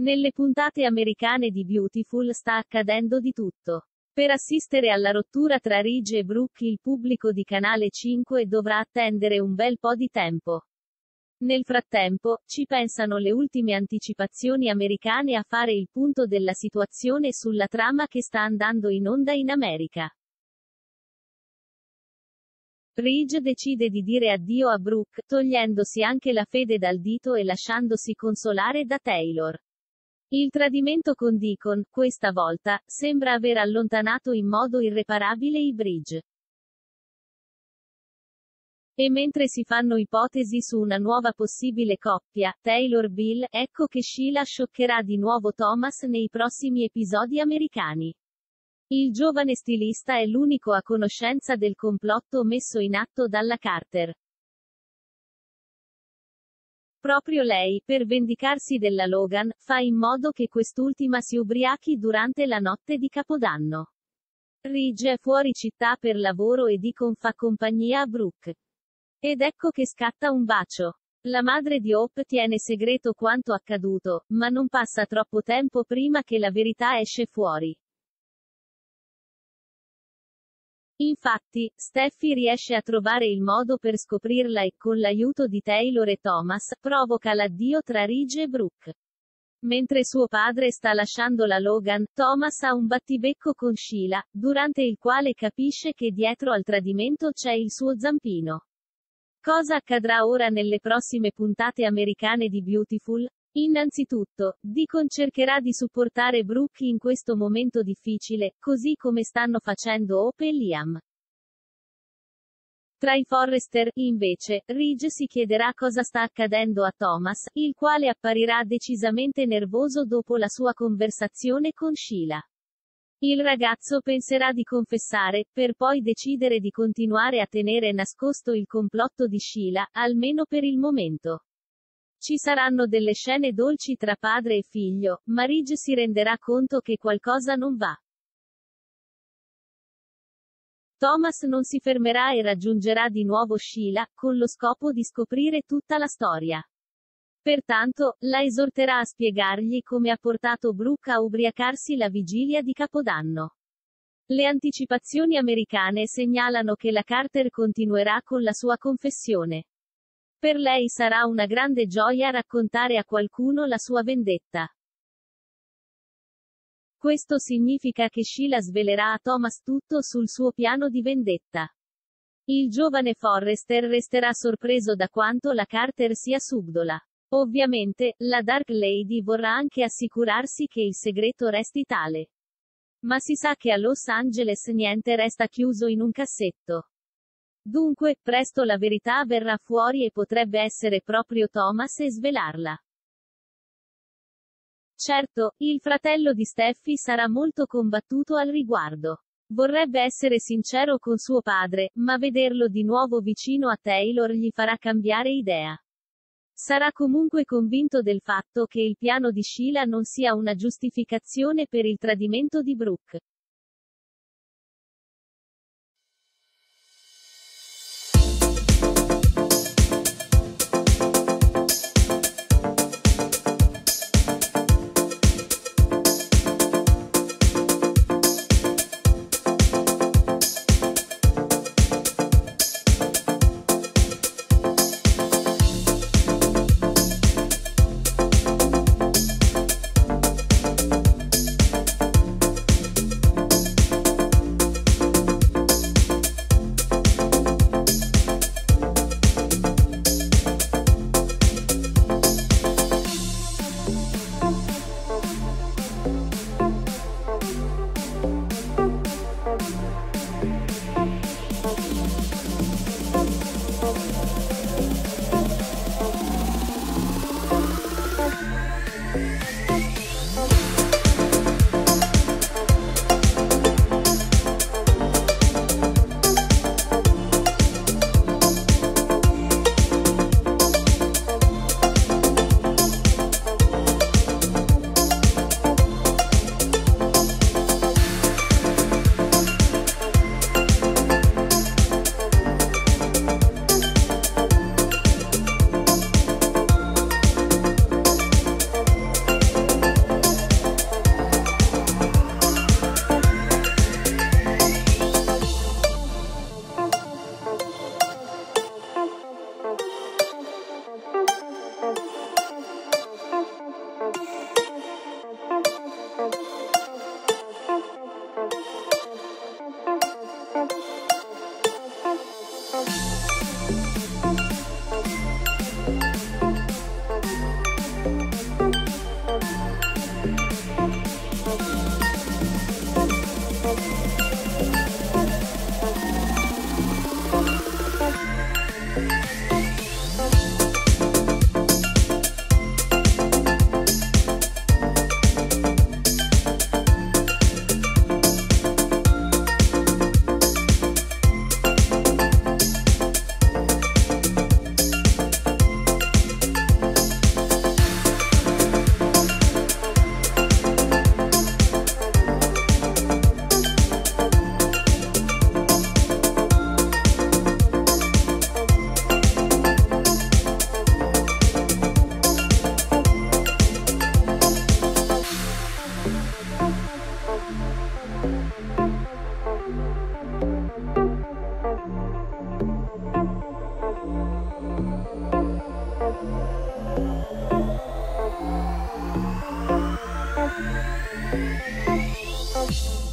Nelle puntate americane di Beautiful sta accadendo di tutto. Per assistere alla rottura tra Ridge e Brooke il pubblico di Canale 5 dovrà attendere un bel po' di tempo. Nel frattempo, ci pensano le ultime anticipazioni americane a fare il punto della situazione sulla trama che sta andando in onda in America. Ridge decide di dire addio a Brooke, togliendosi anche la fede dal dito e lasciandosi consolare da Taylor. Il tradimento con Deacon, questa volta, sembra aver allontanato in modo irreparabile i Bridge. E mentre si fanno ipotesi su una nuova possibile coppia, Taylor-Bill, ecco che Sheila scioccherà di nuovo Thomas nei prossimi episodi americani. Il giovane stilista è l'unico a conoscenza del complotto messo in atto dalla Carter. Proprio lei, per vendicarsi della Logan, fa in modo che quest'ultima si ubriachi durante la notte di Capodanno. Ridge è fuori città per lavoro e Deacon fa compagnia a Brooke. Ed ecco che scatta un bacio. La madre di Hope tiene segreto quanto accaduto, ma non passa troppo tempo prima che la verità esce fuori. Infatti, Steffi riesce a trovare il modo per scoprirla e, con l'aiuto di Taylor e Thomas, provoca l'addio tra Ridge e Brooke. Mentre suo padre sta lasciando la Logan, Thomas ha un battibecco con Sheila, durante il quale capisce che dietro al tradimento c'è il suo zampino. Cosa accadrà ora nelle prossime puntate americane di Beautiful? Innanzitutto, Deacon cercherà di supportare Brooke in questo momento difficile, così come stanno facendo Hope e Liam. Tra i Forrester, invece, Ridge si chiederà cosa sta accadendo a Thomas, il quale apparirà decisamente nervoso dopo la sua conversazione con Sheila. Il ragazzo penserà di confessare, per poi decidere di continuare a tenere nascosto il complotto di Sheila, almeno per il momento. Ci saranno delle scene dolci tra padre e figlio, ma Ridge si renderà conto che qualcosa non va. Thomas non si fermerà e raggiungerà di nuovo Sheila, con lo scopo di scoprire tutta la storia. Pertanto, la esorterà a spiegargli come ha portato Brooke a ubriacarsi la vigilia di Capodanno. Le anticipazioni americane segnalano che la Carter continuerà con la sua confessione. Per lei sarà una grande gioia raccontare a qualcuno la sua vendetta. Questo significa che Sheila svelerà a Thomas tutto sul suo piano di vendetta. Il giovane Forrester resterà sorpreso da quanto la Carter sia subdola. Ovviamente, la Dark Lady vorrà anche assicurarsi che il segreto resti tale. Ma si sa che a Los Angeles niente resta chiuso in un cassetto. Dunque, presto la verità verrà fuori e potrebbe essere proprio Thomas e svelarla. Certo, il fratello di Steffi sarà molto combattuto al riguardo. Vorrebbe essere sincero con suo padre, ma vederlo di nuovo vicino a Taylor gli farà cambiare idea. Sarà comunque convinto del fatto che il piano di Sheila non sia una giustificazione per il tradimento di Brooke. Thank